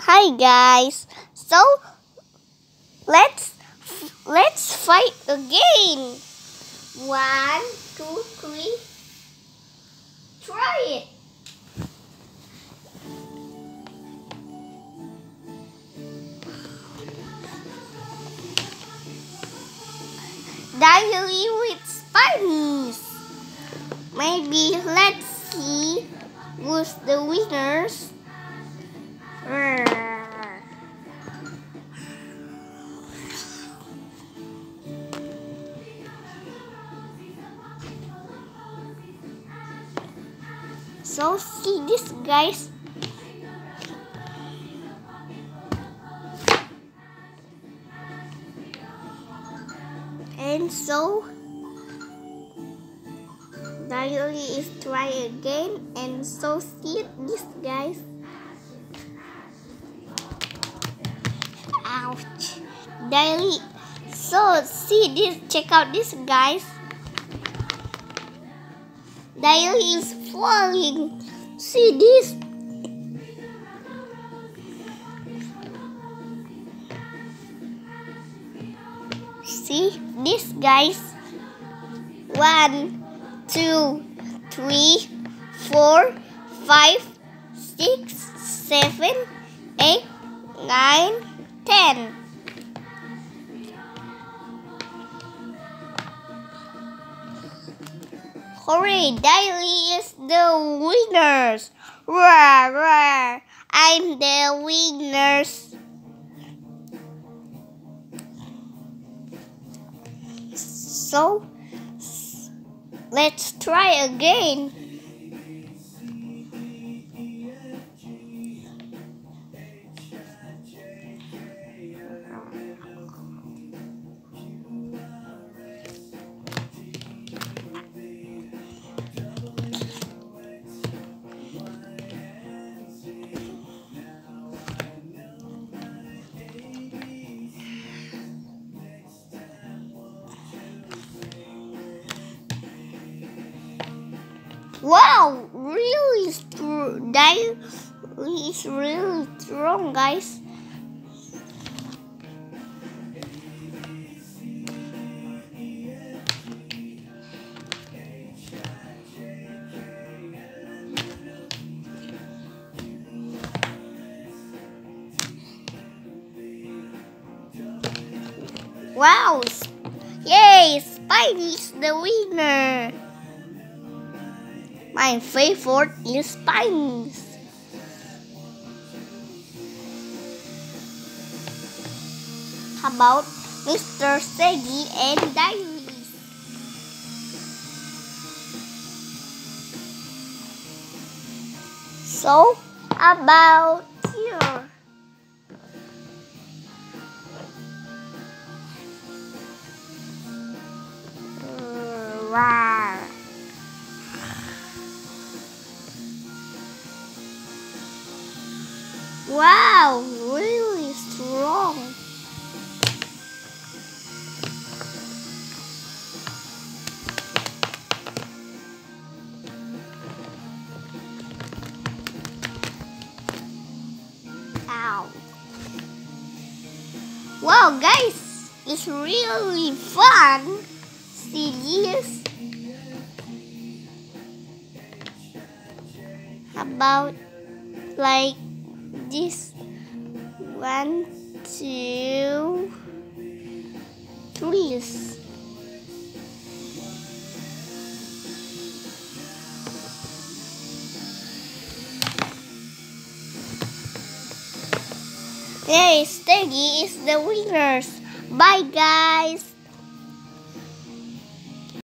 Hi guys. So let's let's fight again. One, two, three. Try it. Diary with Spanish. Maybe let's see who's the winners. So see this guys. And so diary is try again and so see this guys. Ouch. Diary. So see this check out this guys. Diary is falling. See this. See this guys. One, two, three, four, five, six, seven, eight, nine, ten. Hooray, Daily is the winners! Rah, rah, I'm the winners! So, let's try again. Wow, really strong. That is really strong, guys. Wow! Yay! Spidey's the winner! My favorite is spines. How about Mr. Seggy and Diaries? So, about here. Wow. Wow, really strong. Ow. Wow, guys, it's really fun. See this? How about like this one, two, three. Hey, Steady is the winners. Bye, guys.